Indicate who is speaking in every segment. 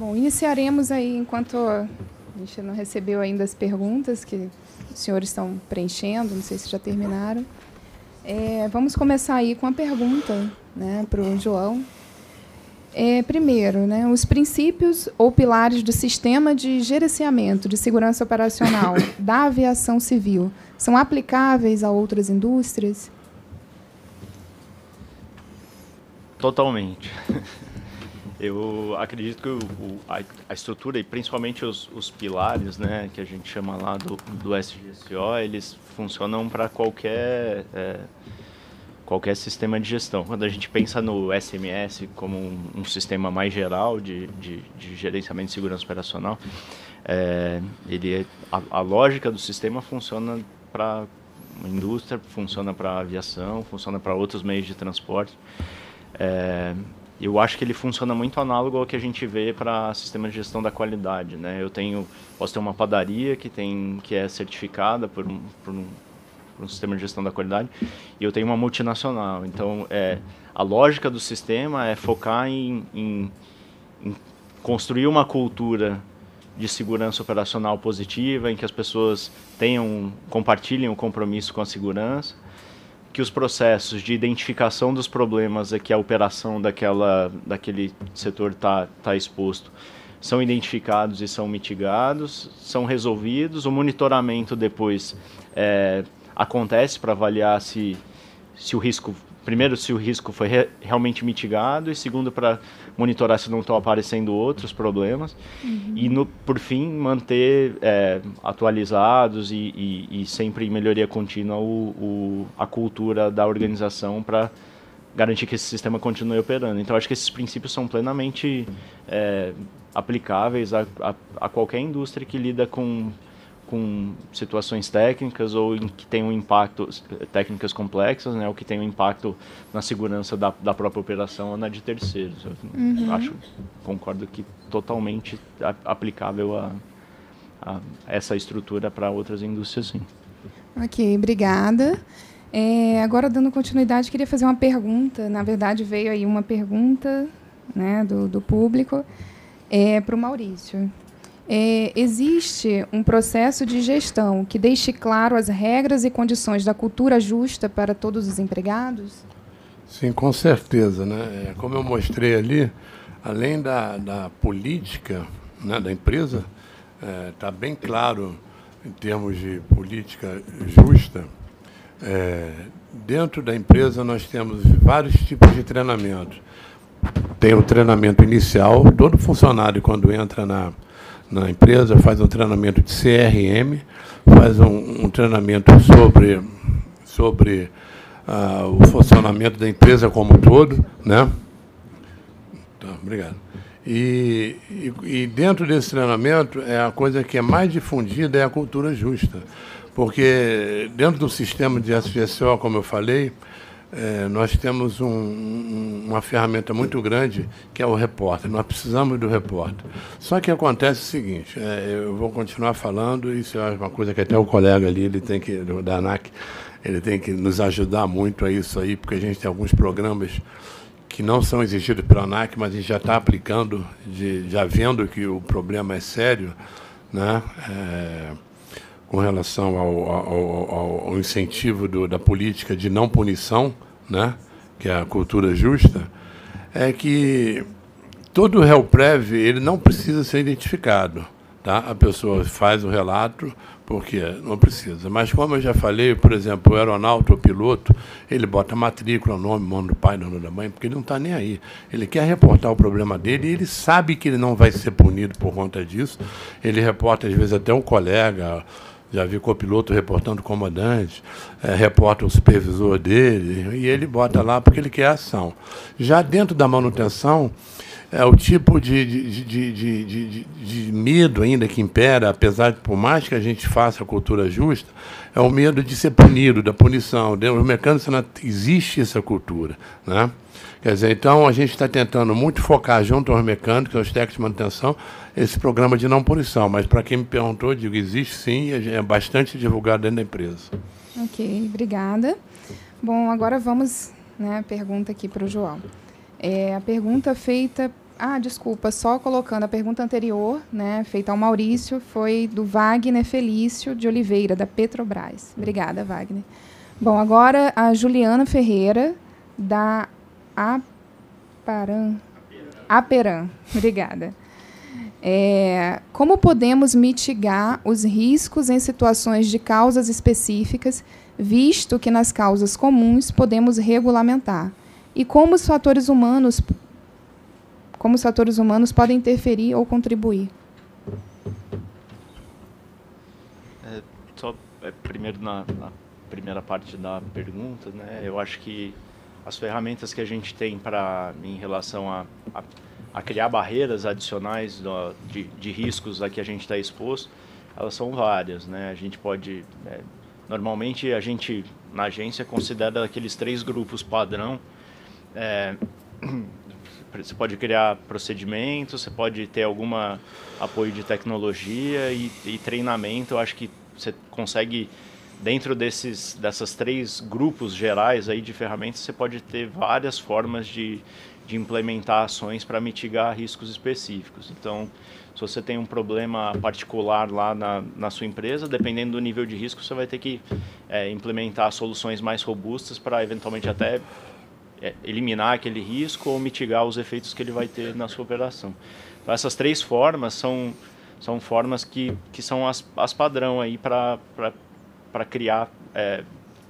Speaker 1: Bom, iniciaremos aí, enquanto a gente não recebeu ainda as perguntas que os senhores estão preenchendo, não sei se já terminaram. É, vamos começar aí com a pergunta né, para o João. É, primeiro, né, os princípios ou pilares do sistema de gerenciamento de segurança operacional da aviação civil são aplicáveis a outras indústrias?
Speaker 2: Totalmente. Eu acredito que o, a, a, estrutura e principalmente os, os, pilares, né, que a gente chama lá do, do SGSO, eles funcionam para qualquer é, qualquer sistema de gestão. Quando a gente pensa no SMS como um, um sistema mais geral de, de, de, gerenciamento de segurança operacional, é, ele a, a lógica do sistema funciona para indústria, funciona para aviação, funciona para outros meios de transporte. É, eu acho que ele funciona muito análogo ao que a gente vê para sistema de gestão da qualidade, né? Eu tenho, posso ter uma padaria que tem, que é certificada por um, por um, por um sistema de gestão da qualidade, e eu tenho uma multinacional. Então, é, a lógica do sistema é focar em, em, em construir uma cultura de segurança operacional positiva, em que as pessoas tenham, compartilhem o compromisso com a segurança que os processos de identificação dos problemas a que a operação daquela, daquele setor está tá exposto. São identificados e são mitigados, são resolvidos, o monitoramento depois é, acontece para avaliar se, se o risco primeiro se o risco foi re realmente mitigado e segundo para monitorar se não estão aparecendo outros problemas uhum. e no, por fim manter é, atualizados e, e, e, sempre em melhoria contínua o, o, a cultura da organização para garantir que esse sistema continue operando. Então acho que esses princípios são plenamente é, aplicáveis a, a, a qualquer indústria que lida com com situações técnicas ou em que tem um impacto técnicas complexas, né, ou que tem um impacto na segurança da, da própria operação ou na de terceiros. Eu uhum. acho, concordo que totalmente aplicável a, a essa estrutura para outras indústrias, sim.
Speaker 1: Ok, obrigada. É, agora, dando continuidade, queria fazer uma pergunta. Na verdade, veio aí uma pergunta né, do, do público é, para o Maurício. É, existe um processo de gestão que deixe claro as regras e condições da cultura justa para todos os empregados?
Speaker 3: Sim, com certeza. Né? É, como eu mostrei ali, além da, da política né, da empresa, está é, bem claro em termos de política justa. É, dentro da empresa nós temos vários tipos de treinamento. Tem o treinamento inicial, todo funcionário quando entra na, na empresa, faz um treinamento de CRM, faz um, um treinamento sobre, sobre uh, o funcionamento da empresa como um todo. Né? Tá, obrigado. E, e, e, dentro desse treinamento, é a coisa que é mais difundida é a cultura justa. Porque dentro do sistema de SGSO, como eu falei, é, nós temos um, uma ferramenta muito grande que é o repórter. Nós precisamos do repórter. Só que acontece o seguinte: é, eu vou continuar falando, isso é uma coisa que até o colega ali, ele tem que, da ANAC, ele tem que nos ajudar muito a isso aí, porque a gente tem alguns programas que não são exigidos pela ANAC, mas a gente já está aplicando, de, já vendo que o problema é sério, né? É, com relação ao, ao, ao incentivo do, da política de não punição, né, que é a cultura justa, é que todo réu prévio ele não precisa ser identificado. Tá? A pessoa faz o relato porque não precisa. Mas como eu já falei, por exemplo, o aeronauta, o piloto, ele bota matrícula, nome, nome do pai, nome da mãe, porque ele não está nem aí. Ele quer reportar o problema dele e ele sabe que ele não vai ser punido por conta disso. Ele reporta, às vezes, até um colega, já vi copiloto reportando comandante, é, reporta o supervisor dele, e ele bota lá porque ele quer ação. Já dentro da manutenção, é o tipo de, de, de, de, de medo ainda que impera, apesar de, por mais que a gente faça a cultura justa, é o medo de ser punido, da punição. O mecânicos existe essa cultura. Né? Quer dizer, então a gente está tentando muito focar junto aos mecânicos, aos técnicos de manutenção, esse programa de não punição. Mas para quem me perguntou, digo, existe sim, é bastante divulgado dentro da empresa.
Speaker 1: Ok, obrigada. Bom, agora vamos, né, pergunta aqui para o João. É, a pergunta feita Ah, desculpa, só colocando a pergunta anterior, né, feita ao Maurício, foi do Wagner Felício de Oliveira, da Petrobras. Obrigada, Wagner. Bom, agora a Juliana Ferreira, da Aparan. Aperam. Obrigada. É, como podemos mitigar os riscos em situações de causas específicas, visto que nas causas comuns podemos regulamentar? E como os fatores humanos, como os fatores humanos podem interferir ou contribuir?
Speaker 2: É, só é, primeiro na, na, primeira parte da pergunta, né? Eu acho que as ferramentas que a gente tem para em relação a, a, a, criar barreiras adicionais do, de, de, riscos a que a gente está exposto, elas são várias, né? A gente pode é, normalmente a gente na agência considera aqueles três grupos padrão é, você pode criar procedimentos, você pode ter alguma apoio de tecnologia e, e treinamento. Eu acho que você consegue dentro desses dessas três grupos gerais aí de ferramentas você pode ter várias formas de, de implementar ações para mitigar riscos específicos. Então, se você tem um problema particular lá na, na sua empresa, dependendo do nível de risco, você vai ter que é, implementar soluções mais robustas para eventualmente até é, eliminar aquele risco ou mitigar os efeitos que ele vai ter na sua operação. Então, essas três formas são, são formas que, que são as, as padrão aí para criar é,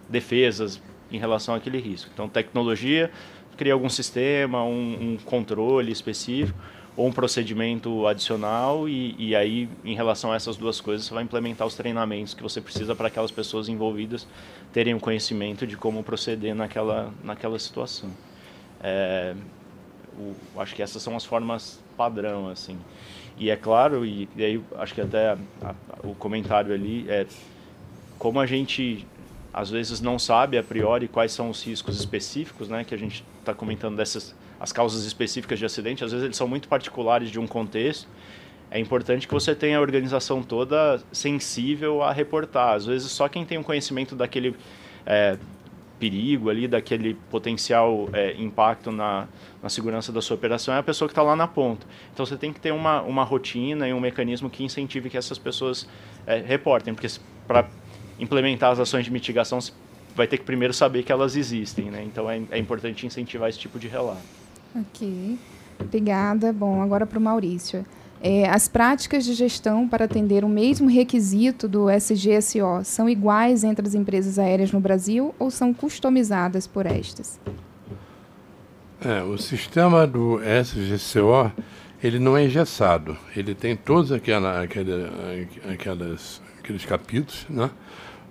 Speaker 2: defesas em relação àquele risco. Então, tecnologia, cria algum sistema, um, um controle específico ou um procedimento adicional e, e aí, em relação a essas duas coisas, você vai implementar os treinamentos que você precisa para aquelas pessoas envolvidas terem o conhecimento de como proceder naquela, naquela situação. É, o, acho que essas são as formas padrão, assim. E é claro, e, e aí acho que até a, a, o comentário ali é como a gente às vezes não sabe a priori quais são os riscos específicos, né, que a gente está comentando dessas as causas específicas de acidente, às vezes eles são muito particulares de um contexto. É importante que você tenha a organização toda sensível a reportar. Às vezes só quem tem um conhecimento daquele é, perigo ali, daquele potencial é, impacto na, na segurança da sua operação é a pessoa que está lá na ponta. Então você tem que ter uma, uma rotina e um mecanismo que incentive que essas pessoas é, reportem, porque para implementar as ações de mitigação vai ter que primeiro saber que elas existem, né? Então é, é importante incentivar esse tipo de relato.
Speaker 1: Ok, obrigada. Bom, agora para o Maurício. É, as práticas de gestão para atender o mesmo requisito do SGSO são iguais entre as empresas aéreas no Brasil ou são customizadas por estas?
Speaker 3: É, o sistema do SGCO ele não é engessado. Ele tem todos aquela, aquela, aquelas, aqueles capítulos, né?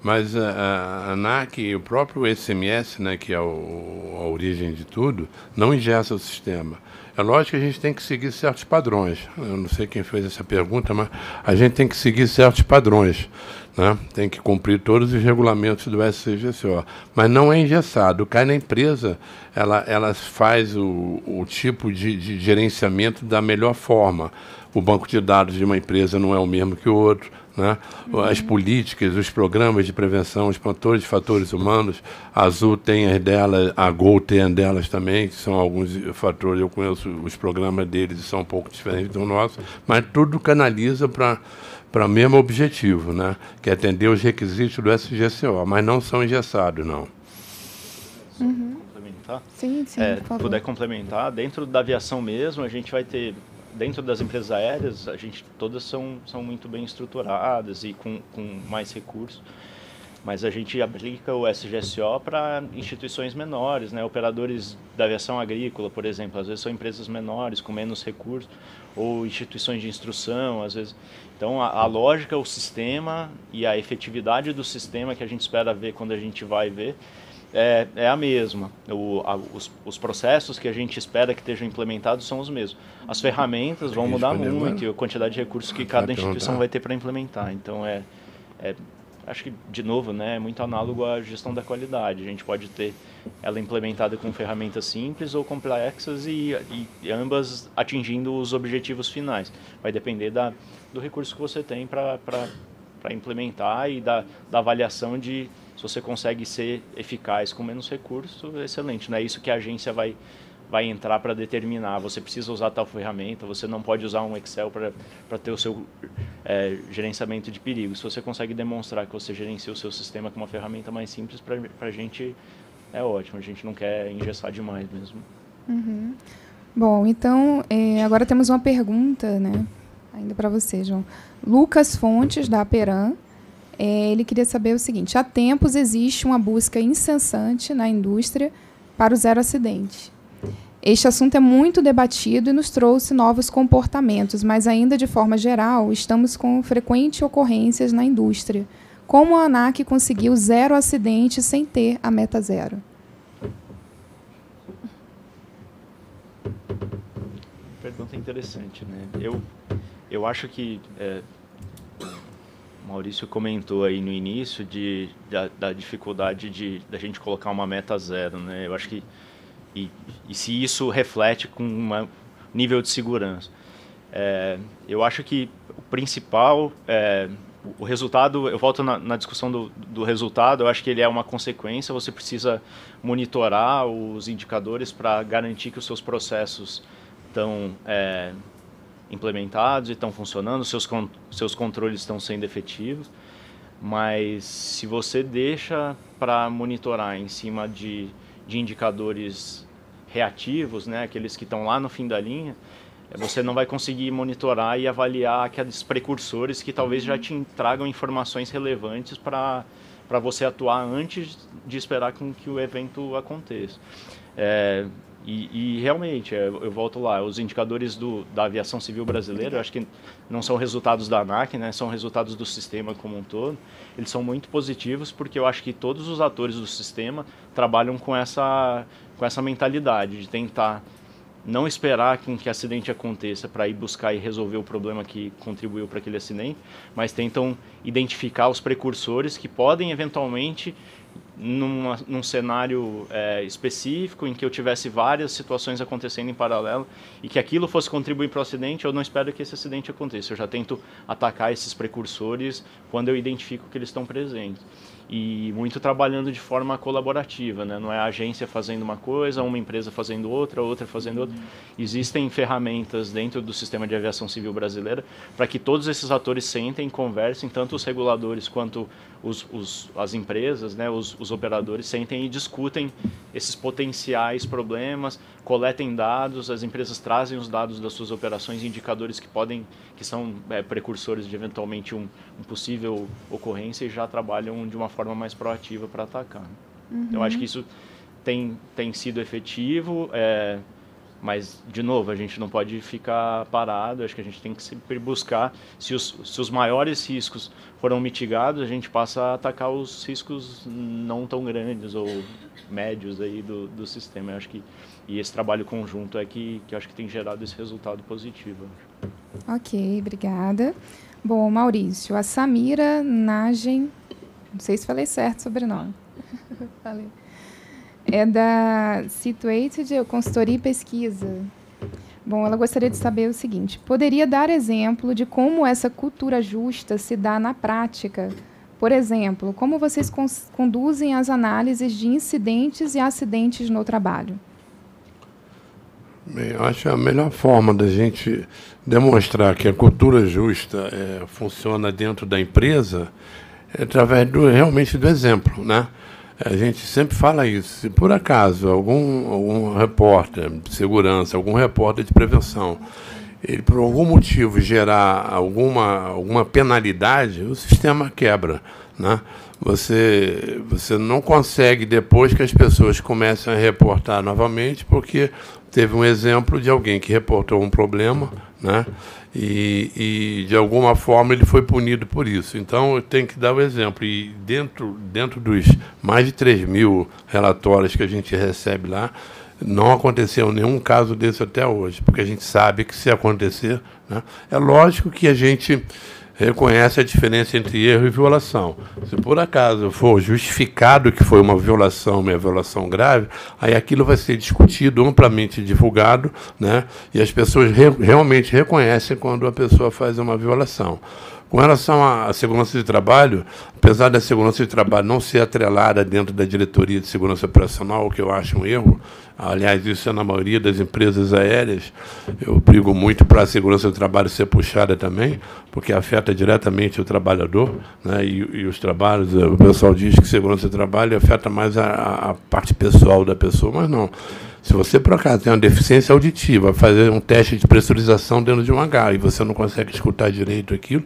Speaker 3: Mas a, a ANAC e o próprio SMS, né, que é o, a origem de tudo, não ingessa o sistema. É lógico que a gente tem que seguir certos padrões. Eu não sei quem fez essa pergunta, mas a gente tem que seguir certos padrões. Né? Tem que cumprir todos os regulamentos do SCGCO. Mas não é engessado. Cai na empresa, ela, ela faz o, o tipo de, de gerenciamento da melhor forma. O banco de dados de uma empresa não é o mesmo que o outro né? Uhum. As políticas, os programas de prevenção, os plantores de fatores humanos, a Azul tem as delas, a Gol tem as delas também, que são alguns fatores, eu conheço os programas deles e são um pouco diferentes do nosso, mas tudo canaliza para para o mesmo objetivo, né? que é atender os requisitos do SGCO, mas não são engessados, não.
Speaker 2: Uhum.
Speaker 1: Sim, sim,
Speaker 2: é, puder complementar, dentro da aviação mesmo, a gente vai ter dentro das empresas aéreas, a gente todas são, são muito bem estruturadas e com, com mais recursos. Mas a gente aplica o SGSO para instituições menores, né? operadores da aviação agrícola, por exemplo. Às vezes são empresas menores, com menos recursos, ou instituições de instrução, às vezes. Então, a, a lógica, o sistema e a efetividade do sistema que a gente espera ver quando a gente vai ver é, é a mesma. O, a, os, os, processos que a gente espera que estejam implementados são os mesmos. As ferramentas vão mudar muito e a quantidade de recursos que cada instituição vai ter para implementar. Então, é, é, acho que, de novo, né, é muito análogo à gestão da qualidade. A gente pode ter ela implementada com ferramentas simples ou complexas e, e, e ambas atingindo os objetivos finais. Vai depender da, do recurso que você tem para implementar e da, da avaliação de se você consegue ser eficaz com menos recursos, excelente. Não é isso que a agência vai, vai entrar para determinar. Você precisa usar tal ferramenta, você não pode usar um Excel para ter o seu é, gerenciamento de perigo. Se você consegue demonstrar que você gerencia o seu sistema com uma ferramenta mais simples, para a gente é ótimo. A gente não quer engessar demais mesmo.
Speaker 1: Uhum. Bom, então é, agora temos uma pergunta, né? Ainda para você, João. Lucas Fontes, da Aperam. É, ele queria saber o seguinte: há tempos existe uma busca incessante na indústria para o zero acidente. Este assunto é muito debatido e nos trouxe novos comportamentos, mas ainda de forma geral, estamos com frequentes ocorrências na indústria. Como a ANAC conseguiu zero acidente sem ter a meta zero?
Speaker 2: Pergunta interessante, né? Eu, eu acho que é, Maurício comentou aí no início de, da, da dificuldade de da gente colocar uma meta zero, né? Eu acho que e, e se isso reflete com um nível de segurança. É, eu acho que o principal, é, o resultado, eu volto na, na discussão do, do, resultado, eu acho que ele é uma consequência, você precisa monitorar os indicadores para garantir que os seus processos estão é, implementados e estão funcionando, seus, seus controles estão sendo efetivos, mas se você deixa para monitorar em cima de de indicadores reativos, né, aqueles que estão lá no fim da linha, eh, você não vai conseguir monitorar e avaliar aqueles precursores que talvez já te tragam informações relevantes para para você atuar antes de esperar com que o evento aconteça. É, e, e, realmente, é, eu volto lá, os indicadores do, da aviação civil brasileira, eu acho que não são resultados da ANAC, né, são resultados do sistema como um todo. Eles são muito positivos porque eu acho que todos os atores do sistema trabalham com essa, com essa mentalidade de tentar não esperar que um que acidente aconteça para ir buscar e resolver o problema que contribuiu para aquele acidente, mas tentam identificar os precursores que podem eventualmente numa, num cenário é, específico em que eu tivesse várias situações acontecendo em paralelo e que aquilo fosse contribuir para o acidente, eu não espero que esse acidente aconteça. Eu já tento atacar esses precursores quando eu identifico que eles estão presentes e muito trabalhando de forma colaborativa, né? Não é a agência fazendo uma coisa, uma empresa fazendo outra, outra fazendo outra. Existem ferramentas dentro do sistema de aviação civil brasileira para que todos esses atores sentem, conversem, tanto os reguladores quanto os, os as empresas, né? Os, os operadores sentem e discutem esses potenciais problemas, coletem dados, as empresas trazem os dados das suas operações, indicadores que podem, que são é, precursores de eventualmente um, um possível ocorrência e já trabalham de uma forma forma mais proativa para atacar. Uhum. Eu acho que isso tem, tem sido efetivo, é, mas, de novo, a gente não pode ficar parado, acho que a gente tem que sempre buscar, se os, se os maiores riscos foram mitigados, a gente passa a atacar os riscos não tão grandes ou médios aí do, do sistema. Eu acho que, e esse trabalho conjunto é que, que eu acho que tem gerado esse resultado positivo.
Speaker 1: Ok, obrigada. Bom, Maurício, a Samira Nagem não sei se falei certo o sobrenome. falei. É da Situated Consultoria e Pesquisa. Bom, ela gostaria de saber o seguinte: poderia dar exemplo de como essa cultura justa se dá na prática? Por exemplo, como vocês conduzem as análises de incidentes e acidentes no trabalho?
Speaker 3: Bem, acho a melhor forma da gente demonstrar que a cultura justa é, funciona dentro da empresa através do, realmente do exemplo, né? A gente sempre fala isso. Se por acaso algum, algum repórter de segurança, algum repórter de prevenção, ele por algum motivo gerar alguma, alguma penalidade, o sistema quebra. Né? Você, você não consegue, depois que as pessoas começam a reportar novamente, porque teve um exemplo de alguém que reportou um problema, né? E, e, de alguma forma ele foi punido por isso. Então eu tenho que dar o um exemplo. E dentro, dentro dos mais de 3 mil relatórios que a gente recebe lá, não aconteceu nenhum caso desse até hoje, porque a gente sabe que se acontecer, né, é lógico que a gente reconhece a diferença entre erro e violação. Se por acaso for justificado que foi uma violação, uma violação grave, aí aquilo vai ser discutido, amplamente divulgado, né? e as pessoas re realmente reconhecem quando a pessoa faz uma violação. Com relação à segurança de trabalho, apesar da segurança de trabalho não ser atrelada dentro da diretoria de segurança operacional, o que eu acho um erro, aliás, isso é na maioria das empresas aéreas, eu brigo muito para a segurança do trabalho ser puxada também, porque afeta diretamente o trabalhador, né, e, e os trabalhos, o pessoal diz que segurança do trabalho afeta mais a, a parte pessoal da pessoa, mas não. Se você, por acaso, tem uma deficiência auditiva, fazer um teste de pressurização dentro de um hangar e você não consegue escutar direito aquilo,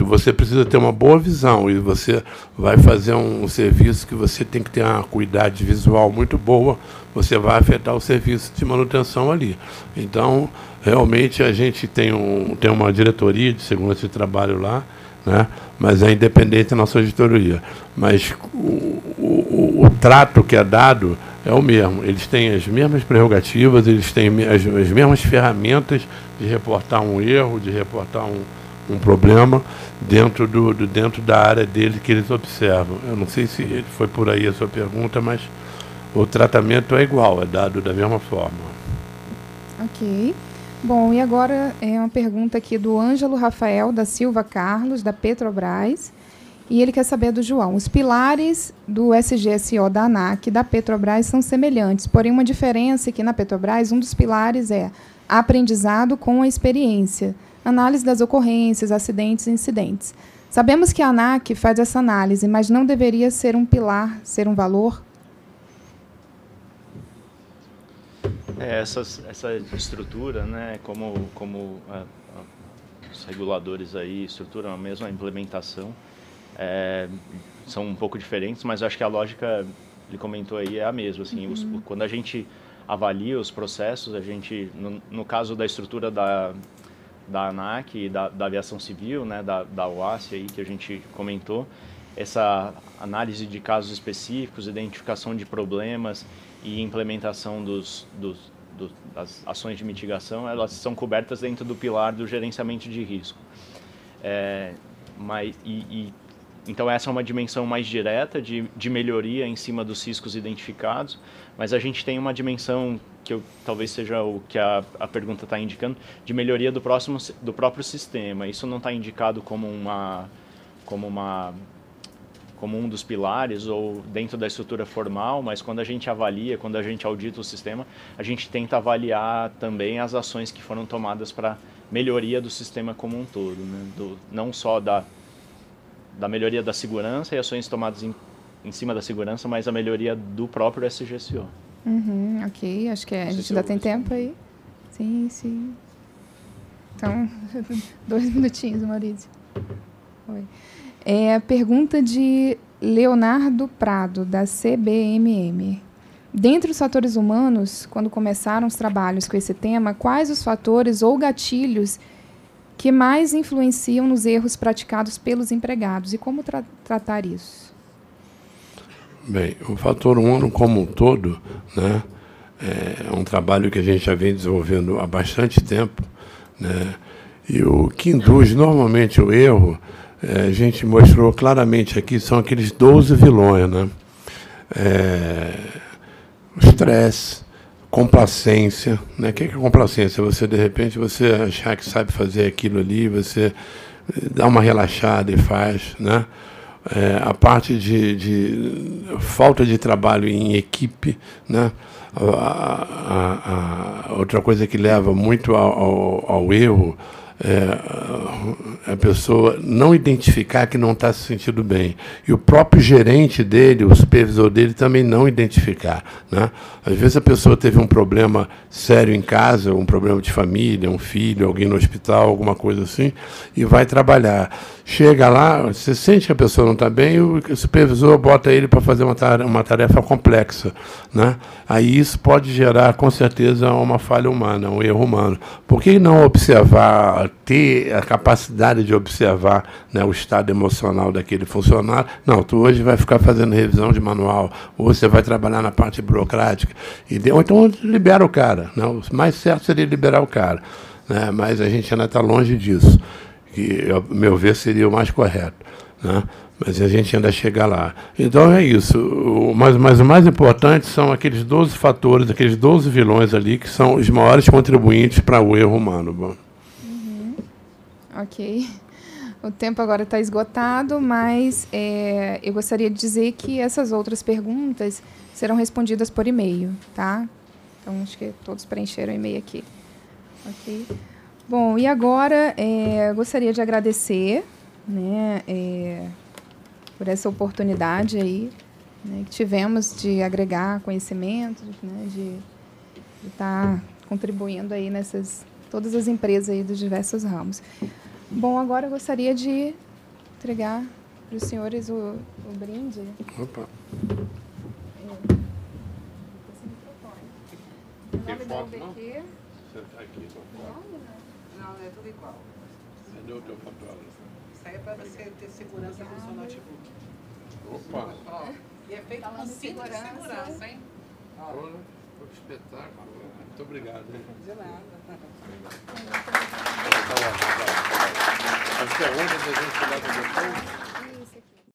Speaker 3: você precisa ter uma boa visão e você vai fazer um serviço que você tem que ter uma cuidade visual muito boa, você vai afetar o serviço de manutenção ali. Então, realmente, a gente tem, um, tem uma diretoria de segurança de trabalho lá, né? mas é independente da nossa auditoria. Mas o, o, o, trato que é dado é o mesmo. Eles têm as mesmas prerrogativas, eles têm as, as mesmas ferramentas de reportar um erro, de reportar um, um problema dentro, do, do, dentro da área dele que eles observam. Eu não sei se foi por aí a sua pergunta, mas o tratamento é igual, é dado da mesma forma.
Speaker 1: Ok. Bom, e agora é uma pergunta aqui do Ângelo Rafael da Silva Carlos, da Petrobras. E ele quer saber do João. Os pilares do SGSO da ANAC e da Petrobras são semelhantes, porém uma diferença é que na Petrobras um dos pilares é aprendizado com a experiência, análise das ocorrências, acidentes e incidentes. Sabemos que a ANAC faz essa análise, mas não deveria ser um pilar, ser um valor?
Speaker 2: É, essa, essa estrutura, né, como, como a, os reguladores aí estruturam a mesma implementação, é, são um pouco diferentes, mas acho que a lógica, ele comentou aí, é a mesma. Assim, uhum. os, quando a gente avalia os processos, a gente, no, no caso da estrutura da, da ANAC e da, da aviação civil, né, da, da OASI aí, que a gente comentou, essa análise de casos específicos, identificação de problemas e implementação dos, dos, dos, das ações de mitigação, elas são cobertas dentro do pilar do gerenciamento de risco. É, mas, e, e, então essa é uma dimensão mais direta de, de melhoria em cima dos riscos identificados, mas a gente tem uma dimensão que eu, talvez seja o que a, a pergunta está indicando, de melhoria do, próximo, do próprio sistema. Isso não está indicado como uma, como uma como um dos pilares ou dentro da estrutura formal, mas quando a gente avalia, quando a gente audita o sistema, a gente tenta avaliar também as ações que foram tomadas para melhoria do sistema como um todo, né? do, não só da, da melhoria da segurança e ações tomadas em, em cima da segurança, mas a melhoria do próprio SGSO.
Speaker 1: Uhum, ok, acho que é, a gente ainda tem tempo aí. Sim, sim. Então, dois minutinhos, Maurício. Oi. É a pergunta de Leonardo Prado, da CBMM. Dentre os fatores humanos, quando começaram os trabalhos com esse tema, quais os fatores ou gatilhos que mais influenciam nos erros praticados pelos empregados e como tra tratar isso?
Speaker 3: Bem, o fator humano como um todo, né, é um trabalho que a gente já vem desenvolvendo há bastante tempo, né, e o que induz normalmente o erro é, a gente mostrou claramente aqui, são aqueles 12 vilões, né? É, o estresse, complacência, né? O que é, complacência? Você, de repente, você achar que sabe fazer aquilo ali, você dá uma relaxada e faz, né? É, a parte de, de, falta de trabalho em equipe, né? A, a, a, outra coisa que leva muito ao, ao, ao erro é, a pessoa não identificar que não está se sentindo bem. E o próprio gerente dele, o supervisor dele, também não identificar. Né? Às vezes a pessoa teve um problema sério em casa, um problema de família, um filho, alguém no hospital, alguma coisa assim, e vai trabalhar. Chega lá, você sente que a pessoa não está bem, o supervisor bota ele para fazer uma tarefa, complexa. Né? Aí isso pode gerar, com certeza, uma falha humana, um erro humano. Por que não observar, ter a capacidade de observar né, o estado emocional daquele funcionário? Não, tu hoje vai ficar fazendo revisão de manual, ou você vai trabalhar na parte burocrática, e de, ou então libera o cara. Né? O mais certo seria liberar o cara. Né? Mas a gente ainda está longe disso que, ao meu ver, seria o mais correto. Né? Mas a gente ainda chega lá. Então é isso. O, mas, mas o mais importante são aqueles 12 fatores, aqueles 12 vilões ali, que são os maiores contribuintes para o erro humano.
Speaker 1: Uhum. Ok. o tempo agora está esgotado, mas é, eu gostaria de dizer que essas outras perguntas serão respondidas por e-mail, tá? Então, acho que todos preencheram o e-mail aqui. Ok. Bom, e agora é, gostaria de agradecer né, é, por essa oportunidade aí né, que tivemos de agregar conhecimento, né, de estar tá contribuindo aí nessas todas as empresas aí dos diversos ramos. Bom, agora eu gostaria de entregar para os senhores o, o brinde.
Speaker 3: Opa.
Speaker 1: Em nome da UBQ.
Speaker 3: Você está aqui,
Speaker 4: Não, é tudo igual.
Speaker 3: Cadê o teu papel?
Speaker 4: Isso aí é para você ter segurança no seu notebook.
Speaker 3: Opa!
Speaker 4: Ó, e é feito
Speaker 1: Falando
Speaker 4: com cinto de
Speaker 1: segurança.
Speaker 4: segurança, hein?
Speaker 3: Olha, que espetáculo. Muito obrigado. hein?
Speaker 4: De nada.
Speaker 3: Tá tá bom. Acho que é onda da gente depois.